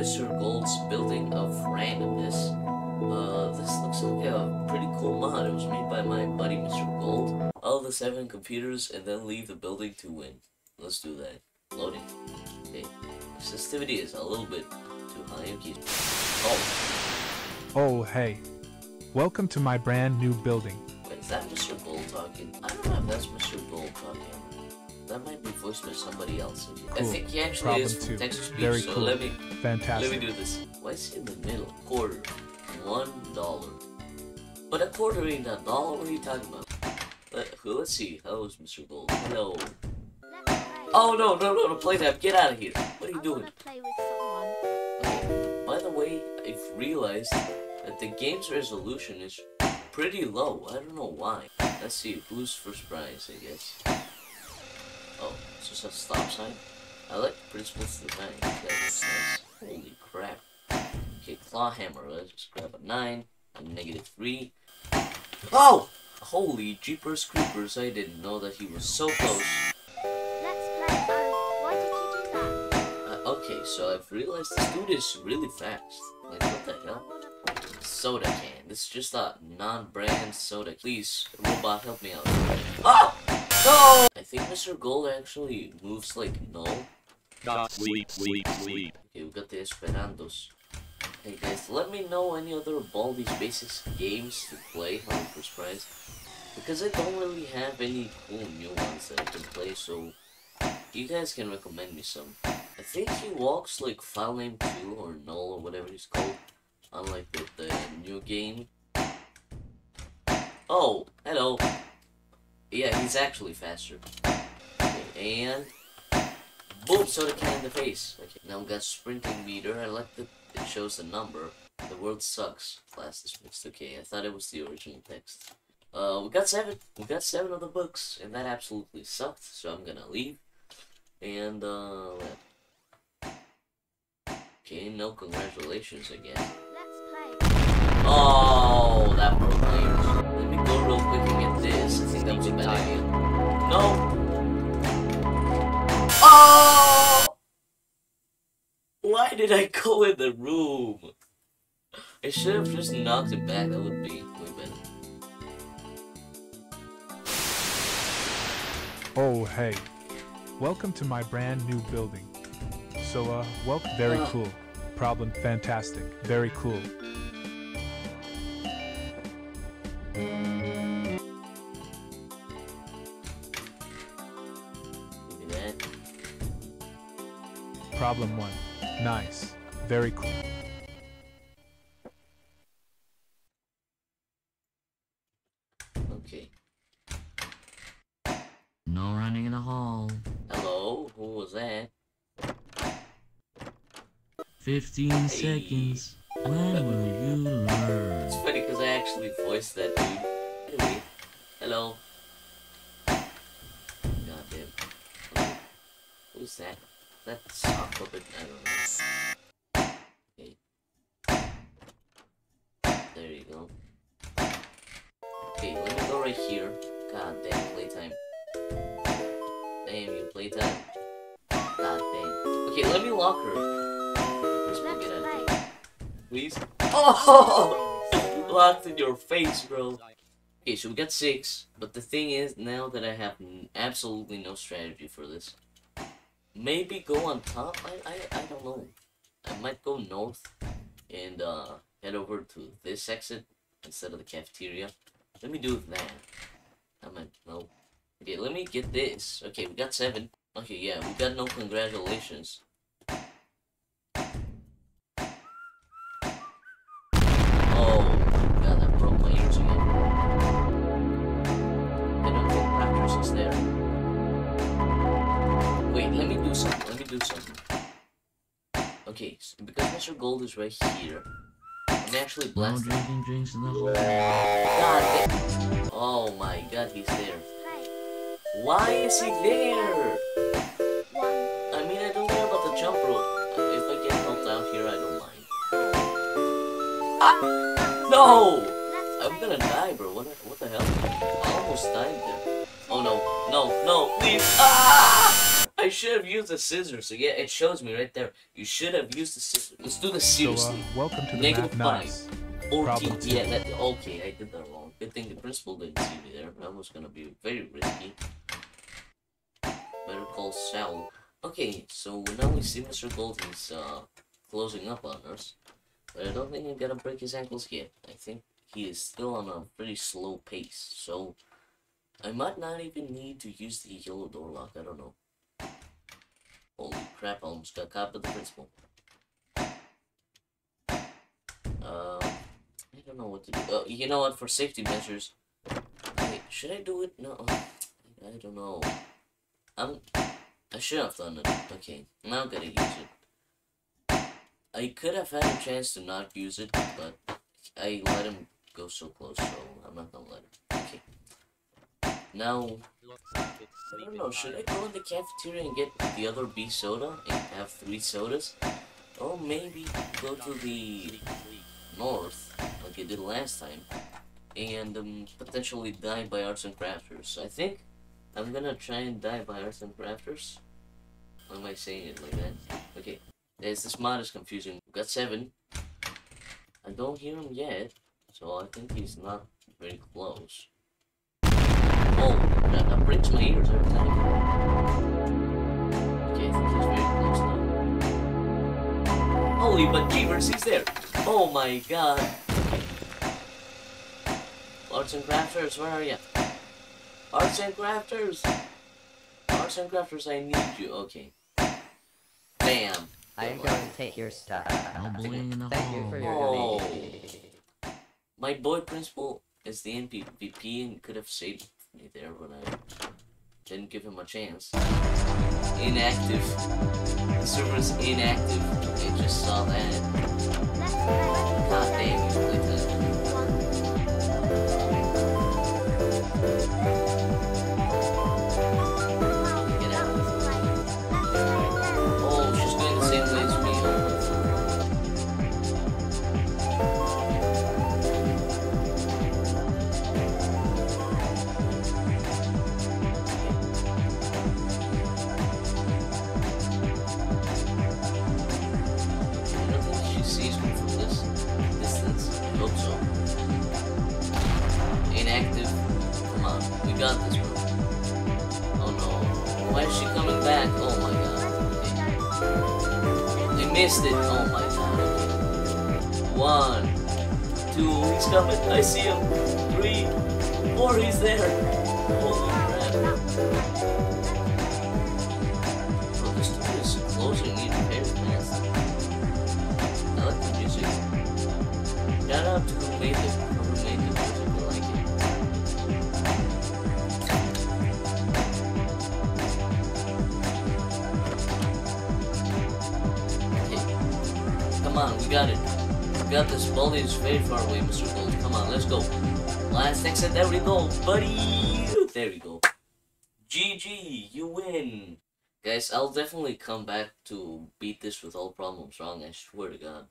Mr. Gold's Building of Randomness. Uh, this looks like a pretty cool mod. It was made by my buddy Mr. Gold. All the seven computers and then leave the building to win. Let's do that. Loading. Okay. Sensitivity is a little bit too high. Okay. Oh, Oh, hey. Welcome to my brand new building. wait, is that Mr. Gold talking? I don't know if that's Mr. Gold talking. That might be voiced by somebody else. I think he actually Problem is from two. Texas Speech, Very so cool. let me Fantastic. Let me do this. Why is it in the middle? Quarter. One dollar. But a quarter ain't a dollar. What are you talking about? Uh, let, let's see. Hello, Mr. Gold. No. Oh, no, no, no, no. Play that. Get out of here. What are you I doing? play with someone. Okay. By the way, I've realized that the game's resolution is pretty low. I don't know why. Let's see. Blue's first prize, I guess. Oh, it's just a stop sign. I like the principles design. That looks nice. Holy crap. Okay, claw hammer. Let's just grab a nine. A negative three. Oh! Holy jeepers creepers! I didn't know that he was so close. Let's play. Why did you do that? Uh, okay, so I've realized this dude is really fast. Like, what the hell? Soda can. This is just a non-brand soda. Please, robot, help me out. Oh! No! I think Mr. Gold actually moves like no. Not sleep, sleep, sleep. Okay, we got the Esperantos. Hey guys, let me know any other Baldi's Basics games to play on first prize. Because I don't really have any cool new ones that I can play, so you guys can recommend me some. I think he walks like File Name 2 or Null or whatever he's called. Unlike with the new game. Oh, hello. Yeah, he's actually faster. Okay, and Boom! Soda can in the face. Okay, now we got sprinting meter. I like that it shows the number. The world sucks. Class dismissed. Okay, I thought it was the original text. Uh, we got seven. We got seven of the books, and that absolutely sucked. So I'm gonna leave. And uh, okay, no congratulations again. Let's play. Oh, this. I think that was a bad idea. No. Oh! Why did I go in the room? I should have just knocked it back. That would be way better. Oh, hey. Welcome to my brand new building. So, uh, welcome. Very Ah. cool. Problem fantastic. Very cool. Problem one. Nice. Very cool. Okay. No running in the hall. Hello? Who was that? 15 seconds. When will you learn? It's funny because I actually voiced that dude. Anyway, hello. Goddamn. Okay. Who's that? That sock puppet? I don't. Okay. There you go. Okay, let me go right here. God damn, playtime. Damn, you playtime. God damn. Okay, let me lock her. Get out of here. Please. Oh! wanna play with someone. Locked in your face, bro. Okay, so we got six, but the thing is, now that I have absolutely no strategy for this, maybe go on top. I, I, I don't know. I might go north and uh, head over to this exit instead of the cafeteria. Let me do that. I might no. Okay, let me get this. Okay, we got seven. Okay, yeah, we got no congratulations. Gold is right here, I'm actually No drinking drinks in the hall. God. Oh my god, he's there. Why is he there? I mean, I don't care about the jump rope. If I get helped out here, I don't mind. Ah! No! I'm gonna die, bro. What, what the hell? I almost died there. Oh no, no, no, please. Ah! I should have used the scissors. So yeah, it shows me right there. You should have used the scissors. Let's do this So, uh, seriously. welcome to the Negative math five. nice. 14. problem. Yeah, that, okay, I did that wrong. Good thing the principal didn't see me there. That was gonna be very risky. Better call Sal. Okay, so now we see Mr. Gold. He's uh, closing up on us. But I don't think he's gonna break his ankles yet. I think he is still on a pretty slow pace. So I might not even need to use the yellow door lock. I don't know. Holy crap, I almost got caught by the principal. Um, I don't know what to do. Oh, you know what? For safety measures, wait, should I do it? No, I don't know. I'm. I should have done it. Okay, now I'm gonna use it. I could have had a chance to not use it, but I let him go so close, so I'm not gonna let him. Now, I don't know. Should I go in the cafeteria and get the other BSODA and have three sodas, or maybe go to the north like I did last time, and um, potentially die by arts and crafters. I think I'm gonna try and die by arts and crafters. Why am I saying it like that? Okay, as this mod is confusing. We got seven. I don't hear him yet, so I think he's not very close. Oh, that, that breaks my ears every time. Okay, I think he's very close now. Holy but Jeevers, he's there! Oh my god. Arts and crafters, where are you? Arts and crafters! Arts and crafters, I need you. Okay. Bam. I'm going to take your stuff. No bullying in the Thank you for your Oh. donation. My boy principal is the NPVP and could have saved me there, but I didn't give him a chance. Inactive. The server's inactive. I just saw that. God damn, you She sees me from this distance. Hope so. Inactive. Come on, we got this, bro. Oh no. Why is she coming back? Oh my god. I missed it. Oh my god. One, two, he's coming. I see him. Three, four, he's there. Holy crap. Bro, this dude is closing even very fast. Okay. Come on, we got it. Got this. Baldi is very far away, Mr. Gold. Come on, let's go. Last exit, there we go, buddy. There we go. GG, you win. Guys, I'll definitely come back to beat this with all problems wrong, I swear to God.